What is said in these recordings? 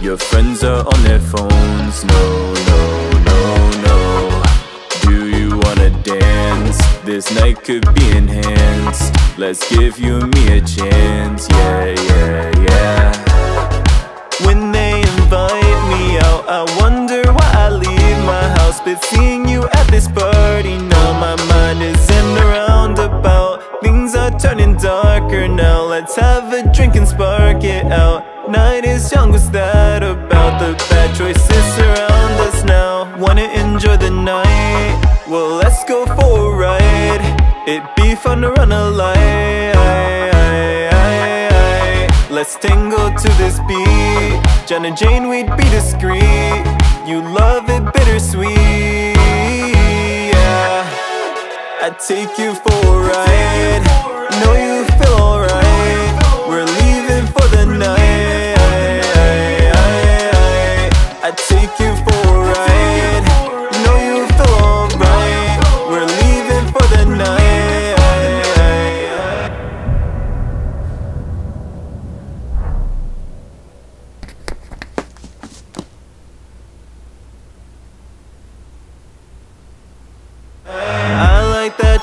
Your friends are on their phones, no, no, no, no. Do you wanna dance? This night could be enhanced. Let's give you and me a chance, yeah, yeah, yeah. When they invite me out, I wonder why I leave my house. But seeing you at this party, now my mind is in the roundabout. Things are turning darker now, let's have a drink and spark it out. Night is young, what's that about? The bad choices surround us now? Wanna enjoy the night? Well, let's go for a ride. It'd be fun to run a light. Let's tango to this beat. Jen and Jane, we'd be discreet. You love it bittersweet, yeah. I'd take you for a ride. Know you feel alright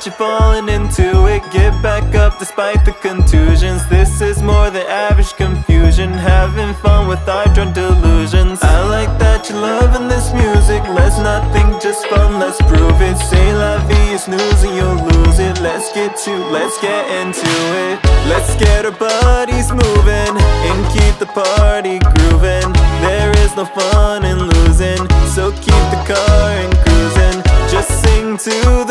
you're falling into it. Get back up despite the contusions. This is more than average confusion. Having fun with our drunk delusions. I like that you're loving this music. Let's not think just fun, let's prove it. C'est la vie is and you'll lose it. Let's get to, let's get into it. Let's get our bodies moving And keep the party grooving. There is no fun in losing So keep the car and cruising. Just sing to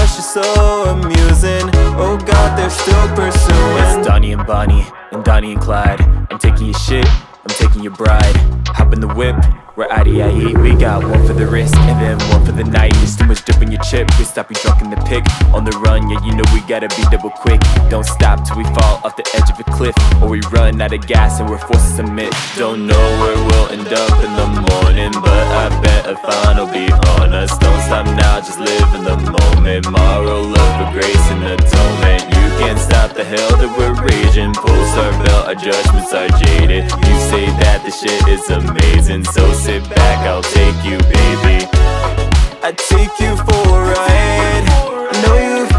Is so amusing. Oh god, they're still pursuing. It's Donnie and Bonnie, and Donnie and Clyde. I'm taking your shit, I'm taking your bride. Hop in the whip, we're addy I We got one for the wrist, and then one for the night. There's too much dip in your chip, we stop you drunk in the pick. On the run, yeah you know we gotta be double quick. Don't stop till we fall off the edge of a cliff Or we run out of gas and we're forced to submit. Don't know where we'll end up in the morning But I bet a fine will be on us. Don't stop now, just live Pulls our judgments are jaded. You say that the shit is amazing. So sit back, I'll take you, baby. I take you for a ride. I know you